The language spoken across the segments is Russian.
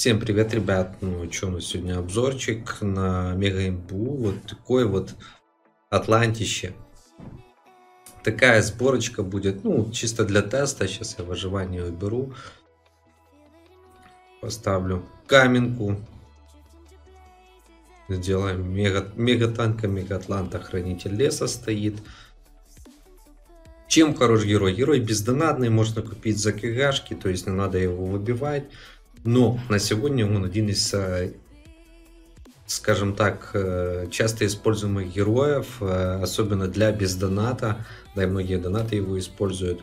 Всем привет, ребят. Ну, что у нас сегодня обзорчик на Мега Имбу. Вот такой вот Атлантище. Такая сборочка будет, ну, чисто для теста. Сейчас я выживание уберу. Поставлю каменку. Сделаем мега, мега танка, мега атланта, хранитель леса стоит. Чем хорош герой? Герой бездонатный, можно купить за кигашки, то есть не надо его выбивать. Но на сегодня он один из, э, скажем так, э, часто используемых героев, э, особенно для бездоната. Да и многие донаты его используют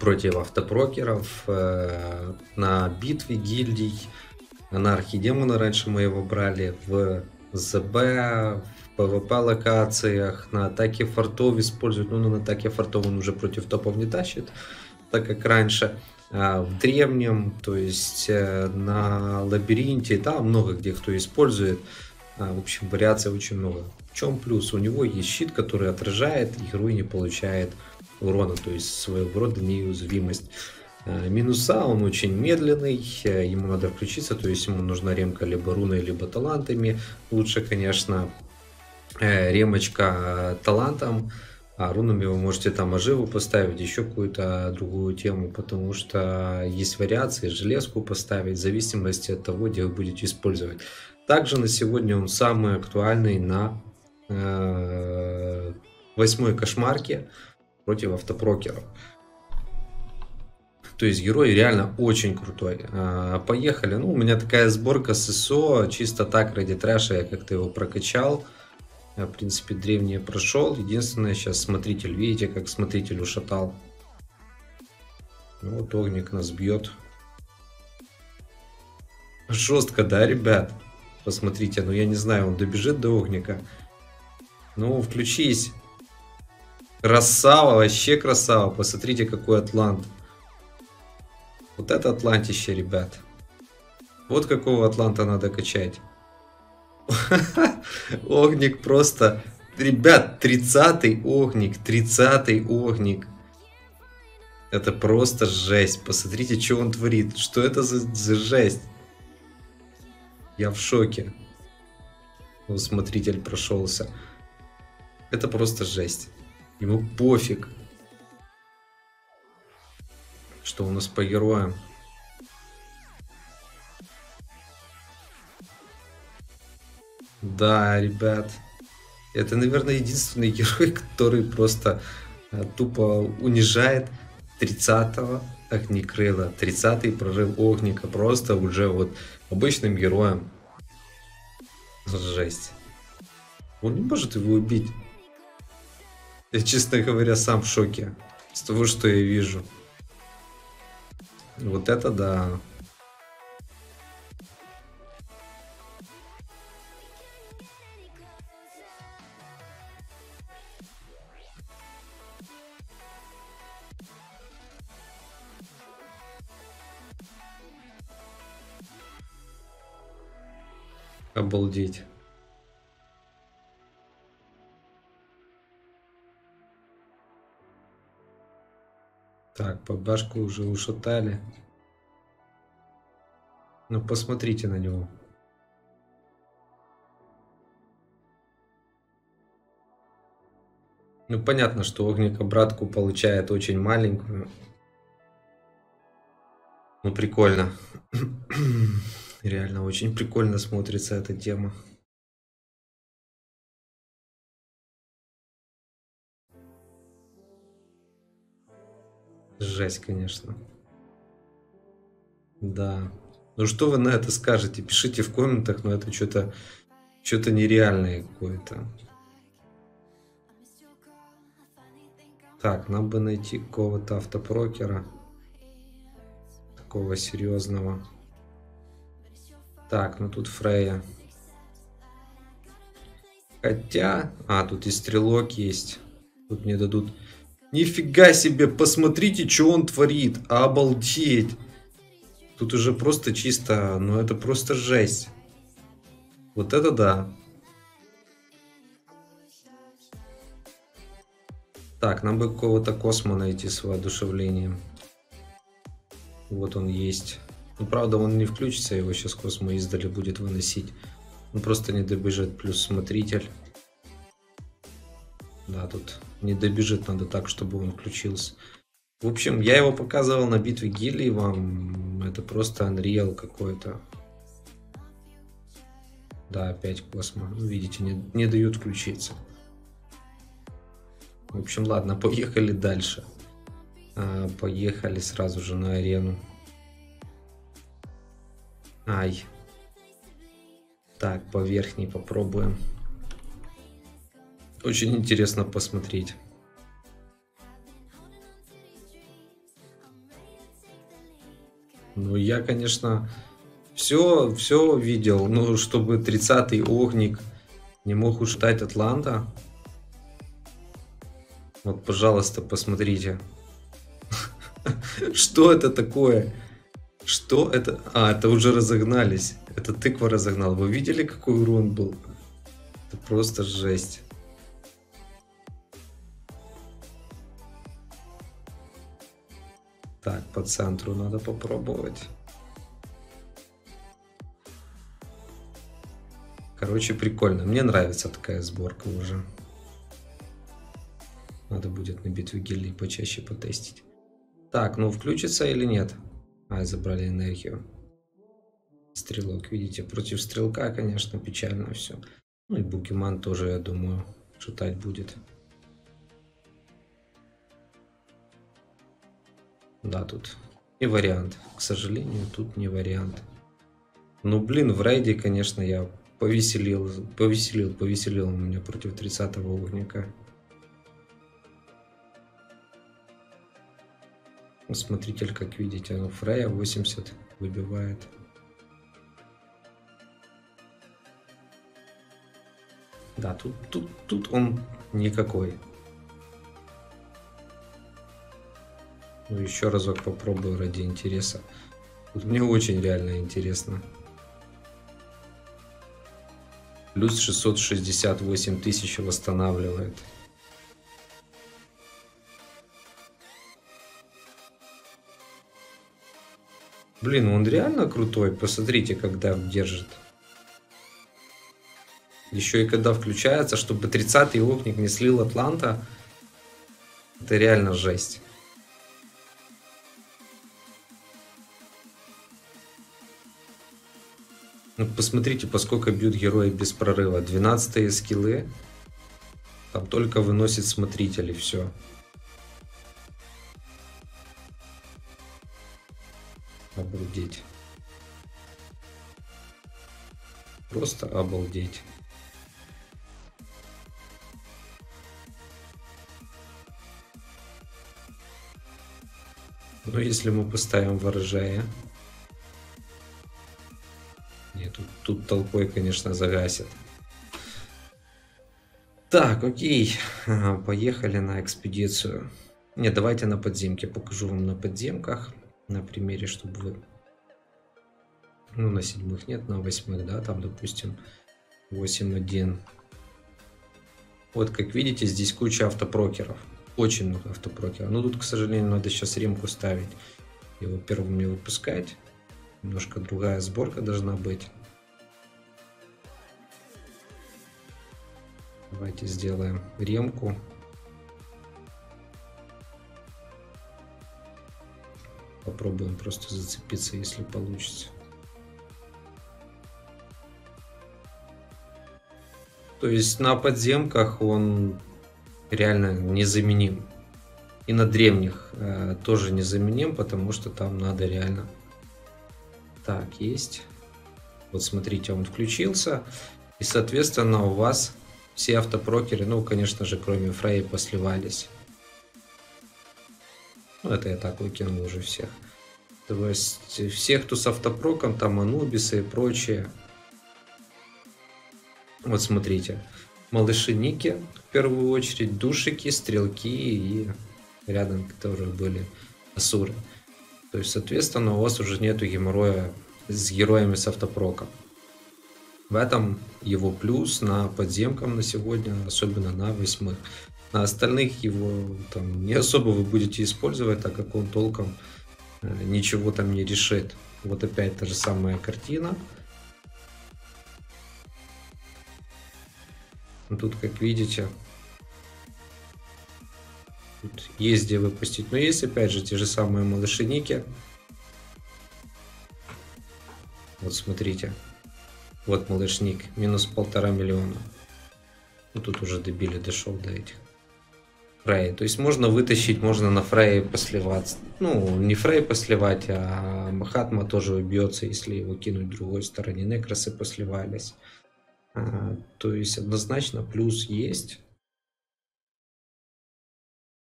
против автопрокеров, на битве гильдий, на архидемона раньше мы его брали, в ЗБ, PvP локациях, на атаке фортов используют, ну на атаке фортов он уже против топов не тащит, так как раньше. А в древнем, то есть э, на лабиринте, там много где кто использует. А, в общем, вариаций очень много. В чем плюс? У него есть щит, который отражает, и герой не получает урона, то есть своего рода неуязвимость. А, минуса, он очень медленный, э, ему надо включиться, то есть ему нужна ремка либо руной, либо талантами. Лучше, конечно, Э, ремочка талантом, а рунами вы можете там оживу поставить, еще какую-то другую тему, потому что есть вариации, железку поставить, в зависимости от того, где вы будете использовать. Также на сегодня он самый актуальный на э, восьмой кошмарке против автопрокеров. То есть герой реально очень крутой. А, поехали. Ну, у меня такая сборка ССО, чисто так ради трэша я как-то его прокачал. Я, в принципе, древнее прошел. Единственное, сейчас смотритель. Видите, как смотритель ушатал. Ну, вот огник нас бьет. Жестко, да, ребят? Посмотрите, ну я не знаю, он добежит до огника. Ну, включись. Красава, вообще красава. Посмотрите, какой атлант. Вот это атлантище, ребят. Вот какого атланта надо качать. Огник просто... Ребят, 30-й огник, 30-й огник. Это просто жесть. Посмотрите, что он творит. Что это за, за жесть? Я в шоке. Ну, смотритель прошелся. Это просто жесть. Ему пофиг. Что у нас по героям? Да, ребят. Это, наверное, единственный герой, который просто а, тупо унижает 30-го Огнекрыла. 30-й прорыв Огника. Просто уже вот обычным героем. Жесть. Он не может его убить. Я, честно говоря, сам в шоке с того, что я вижу. Вот это да. Обалдеть. Так, бабашку уже ушатали. Ну, посмотрите на него. Ну, понятно, что огник обратку получает очень маленькую. Ну, прикольно. Реально очень прикольно смотрится эта тема. Жесть, конечно. Да. Ну что вы на это скажете? Пишите в комментах, но это что-то что-то нереальное какое-то. Так, нам бы найти какого-то автопрокера. Такого серьезного. Так, ну тут Фрея. Хотя... А, тут и стрелок есть. Тут мне дадут... Нифига себе, посмотрите, что он творит. Обалдеть. Тут уже просто чисто... Ну, это просто жесть. Вот это да. Так, нам бы какого-то космо найти с воодушевлением. Вот он есть. Ну, правда, он не включится, его сейчас Космо издали будет выносить. Он просто не добежит, плюс смотритель. Да, тут не добежит, надо так, чтобы он включился. В общем, я его показывал на битве гильдии вам. Это просто Unreal какой-то. Да, опять Космо. Ну, видите, не, не дают включиться. В общем, ладно, поехали дальше. А, поехали сразу же на арену. Ай. Так, по верхней попробуем. Очень интересно посмотреть. Ну, я, конечно, все, все видел. Ну, чтобы 30-й огник не мог ушатать Атланта. Вот, пожалуйста, посмотрите. Что это такое? Что это? А, это уже разогнались. Это тыква разогнал. Вы видели, какой урон был? Это просто жесть. Так, по центру надо попробовать. Короче, прикольно. Мне нравится такая сборка уже. Надо будет на битву гильдии почаще потестить. Так, ну включится или нет? А, забрали энергию. Стрелок, видите, против стрелка, конечно, печально все. Ну и Букиман тоже, я думаю, шутать будет. Да, тут не вариант. К сожалению, тут не вариант. Ну, блин, в рейде, конечно, я повеселил, повеселил, повеселил меня против 30-го огника. Смотритель, как видите, ну, Фрея 80 выбивает. Да, тут, тут, тут он никакой. Ну, еще разок попробую ради интереса. Тут мне очень реально интересно. Плюс 668 тысяч восстанавливает. Блин, он реально крутой. Посмотрите, когда держит. Еще и когда включается, чтобы 30-й окник не слил Атланта. Это реально жесть. Ну, посмотрите, поскольку бьют герои без прорыва. 12 скиллы. Там только выносит смотрители, все. Обалдеть. Просто обалдеть. Но если мы поставим ворожая, нет, тут, тут толпой, конечно, загасит. Так, окей. Поехали на экспедицию. Нет, давайте на подземке. Покажу вам на подземках. На примере, чтобы вы... Ну, на седьмых нет, на восьмых, да, там, допустим, 8.1. Вот, как видите, здесь куча автопрокеров. Очень много автопрокеров. Но тут, к сожалению, надо сейчас ремку ставить. Его первым не выпускать. Немножко другая сборка должна быть. Давайте сделаем ремку. Попробуем просто зацепиться, если получится. То есть на подземках он реально незаменим. И на древних э, тоже незаменим, потому что там надо реально так, есть. Вот смотрите, он включился. И, соответственно, у вас все автопрокеры, ну, конечно же, кроме Фрей, посливались. Ну, это я так выкинул уже всех. То есть, всех, кто с автопроком, там, Анубисы и прочее. Вот смотрите. Малыши Ники, в первую очередь, душики, стрелки и рядом, которые были асуры. То есть, соответственно, у вас уже нету геморроя с героями с автопроком. В этом его плюс на подземкам на сегодня, особенно на восьмых. На остальных его там не особо вы будете использовать, так как он толком э, ничего там не решит. Вот опять та же самая картина. Тут, как видите, тут есть где выпустить. Но есть, опять же, те же самые малышиники. Вот смотрите. Вот малышник. Минус полтора миллиона. Ну, тут уже добили, дошел до этих. Фрей. То есть можно вытащить, можно на Фрей посливаться. Ну, не Фрей посливать, а Махатма тоже убьется, если его кинуть другой стороне. Некросы посливались. А, то есть однозначно плюс есть.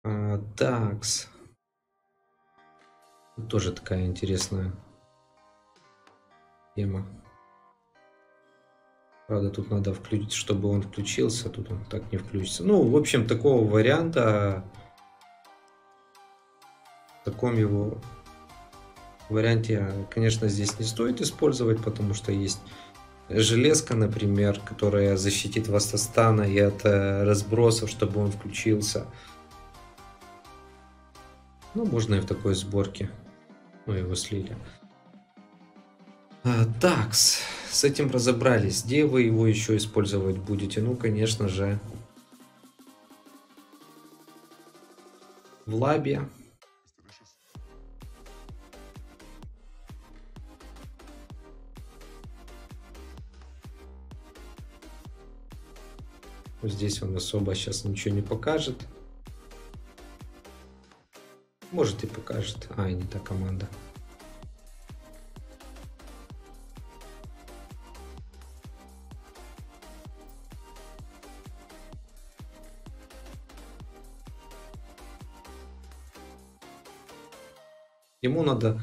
А, такс. Тоже такая интересная тема. Правда, тут надо включить, чтобы он включился, тут он так не включится. Ну, в общем, такого варианта, в таком его варианте, конечно, здесь не стоит использовать, потому что есть железка, например, которая защитит вас от стана и от э, разбросов, чтобы он включился. Ну, можно и в такой сборке. Ну, его слили. А, такс, с этим разобрались. Где вы его еще использовать будете? Ну, конечно же, в лабе. Здесь он особо сейчас ничего не покажет. Может и покажет. А, не та команда. Ему надо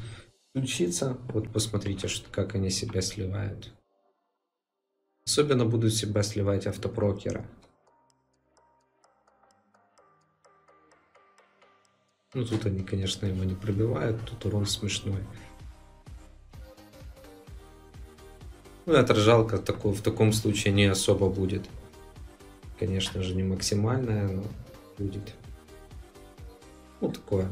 включиться. Вот посмотрите, как они себя сливают. Особенно будут себя сливать автопрокеры. Ну, тут они, конечно, его не пробивают, тут урон смешной. Ну, и отражалка такой, в таком случае не особо будет. Конечно же, не максимальная, но будет. Ну, такое.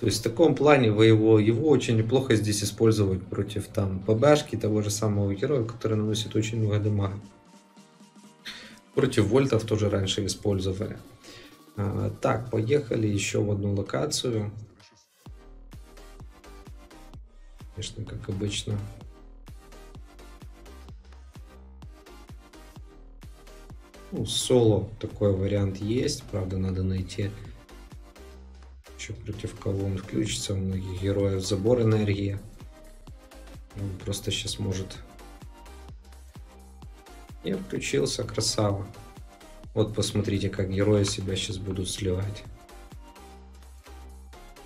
То есть в таком плане вы его, его очень неплохо здесь использовать против там ПБшки, того же самого героя, который наносит очень много дамага. Против вольтов тоже раньше использовали. А, так, поехали еще в одну локацию. Конечно, как обычно. Ну, соло такой вариант есть. Правда, надо найти еще против кого он включится. У многих героев забор энергии. Он просто сейчас может... И включился, красава. Вот посмотрите, как герои себя сейчас будут сливать.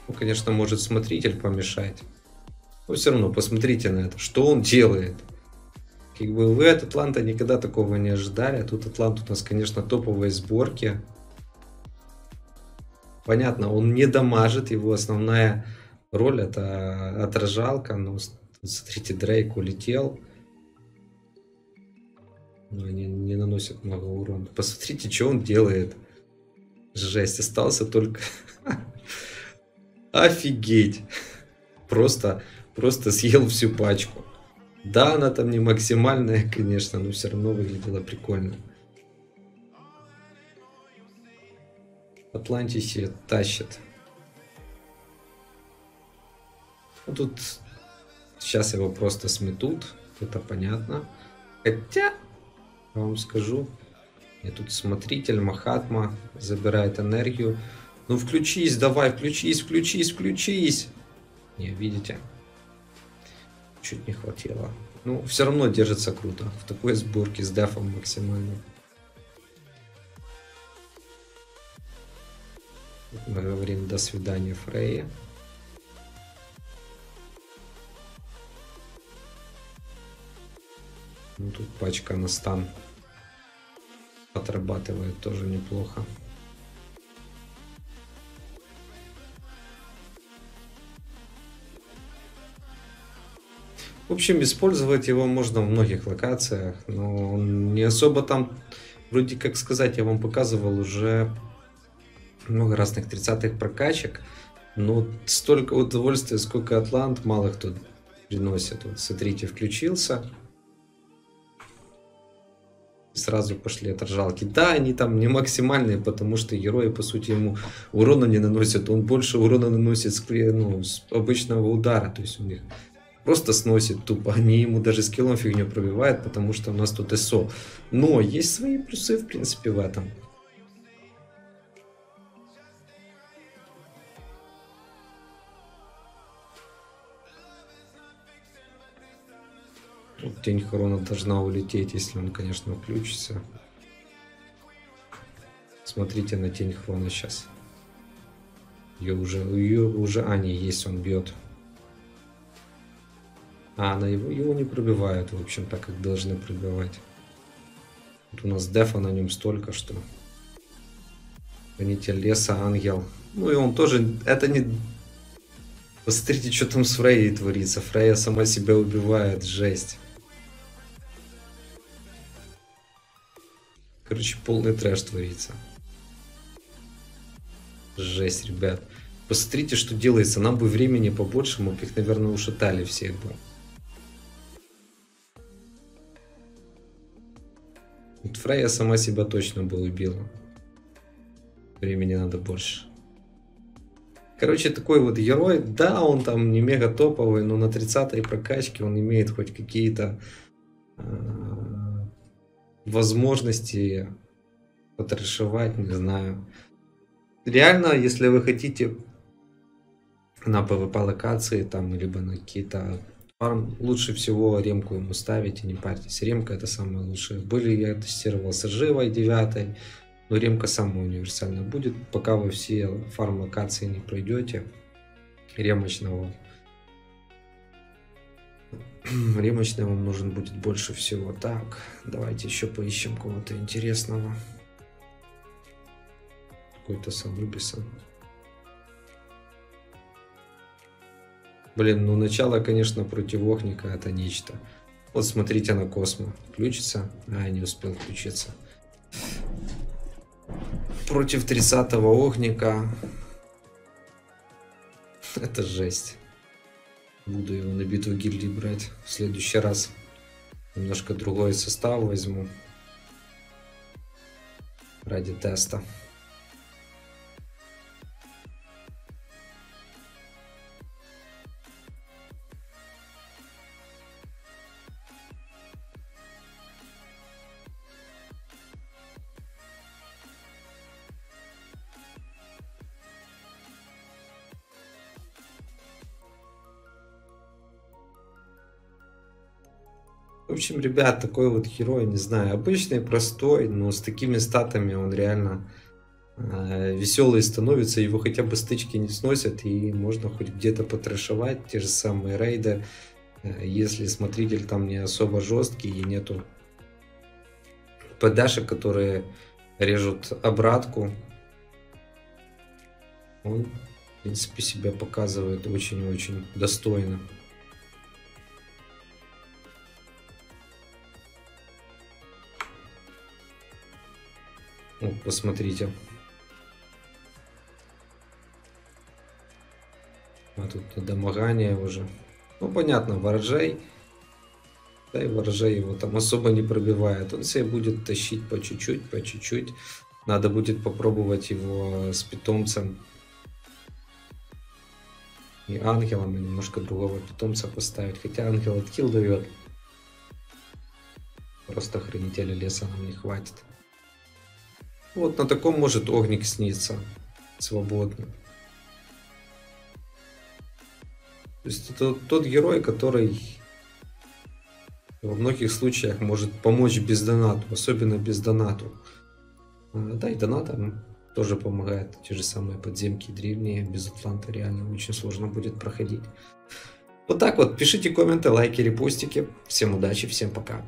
Ну, конечно, может смотритель помешать. Но все равно посмотрите на это. Что он делает? Как бы вы от Атланта никогда такого не ожидали. А тут Атлант у нас, конечно, топовые сборки. Понятно, он не дамажит. Его основная роль это отражалка. Но смотрите, Дрейк улетел но они не наносят много урона. Посмотрите, что он делает. Жесть, остался только... Офигеть. Просто, просто съел всю пачку. Да, она там не максимальная, конечно, но все равно выглядела прикольно. Атлантисе тащит. Ну, тут сейчас его просто сметут, это понятно. Хотя я вам скажу. Я тут смотритель, Махатма забирает энергию. Ну включись, давай, включись, включись, включись. Не, видите? Чуть не хватило. Ну, все равно держится круто. В такой сборке с дефом максимально. Мы говорим до свидания, Фрейя. Ну, тут пачка на стан отрабатывает тоже неплохо. В общем, использовать его можно в многих локациях, но он не особо там, вроде как сказать, я вам показывал уже много разных 30-х прокачек, но столько удовольствия, сколько Атлант, мало кто приносит. Вот смотрите, включился. Сразу пошли отражалки. Да, они там не максимальные, потому что герои, по сути, ему урона не наносят. Он больше урона наносит с, ну, с обычного удара. То есть у них просто сносит тупо. Они ему даже скиллом фигню пробивают, потому что у нас тут СО. Но есть свои плюсы, в принципе, в этом. Тень Хорона должна улететь, если он, конечно, включится. Смотрите на тень Хрона сейчас. Ее уже, ее уже, а, не, есть, он бьет. А, она его, его не пробивают, в общем, так как должны пробивать. Вот у нас дефа на нем столько, что... Хранитель леса, ангел. Ну и он тоже, это не... Посмотрите, что там с Фрейей творится. Фрейя сама себя убивает, жесть. Короче, полный трэш творится. Жесть, ребят. Посмотрите, что делается. Нам бы времени побольше, мы бы их, наверное, ушатали всех бы. Вот Фрейя сама себя точно бы убила. Времени надо больше. Короче, такой вот герой, да, он там не мега топовый, но на 30 прокачке он имеет хоть какие-то а, возможности потрешевать, не знаю. Реально, если вы хотите на PvP локации, там, либо на какие-то фарм, лучше всего ремку ему ставить и не парьтесь. Ремка это самое лучшее. Были, я тестировал с Рживой 9, но ремка самая универсальная будет. Пока вы все фарм локации не пройдете, ремочного Ремочный вам нужен будет больше всего. Так, давайте еще поищем кого-то интересного. Какой-то с Анубисом. Блин, ну начало, конечно, против Охника это нечто. Вот смотрите на Космо. Включится? А, не успел включиться. Против 30-го Охника. Это жесть. Буду его на битву гильдии брать в следующий раз. Немножко другой состав возьму. Ради теста. В общем, ребят, такой вот герой, не знаю, обычный, простой, но с такими статами он реально э, веселый становится, его хотя бы стычки не сносят, и можно хоть где-то потрошевать, те же самые рейды, э, если смотритель там не особо жесткий и нету подашек, которые режут обратку, он, в принципе, себя показывает очень-очень достойно. Вот, посмотрите. А тут домогание уже. Ну, понятно, ворожей. Да и ворожей его там особо не пробивает. Он себе будет тащить по чуть-чуть, по чуть-чуть. Надо будет попробовать его с питомцем. И ангелом, и немножко другого питомца поставить. Хотя ангел откил дает. Просто хранителя леса нам не хватит. Вот на таком может огник сниться свободно. То есть это тот герой, который во многих случаях может помочь без донату, особенно без донату. А, да, и донатом тоже помогает. Те же самые подземки древние, без Атланта реально очень сложно будет проходить. Вот так вот. Пишите комменты, лайки, репостики. Всем удачи, всем пока.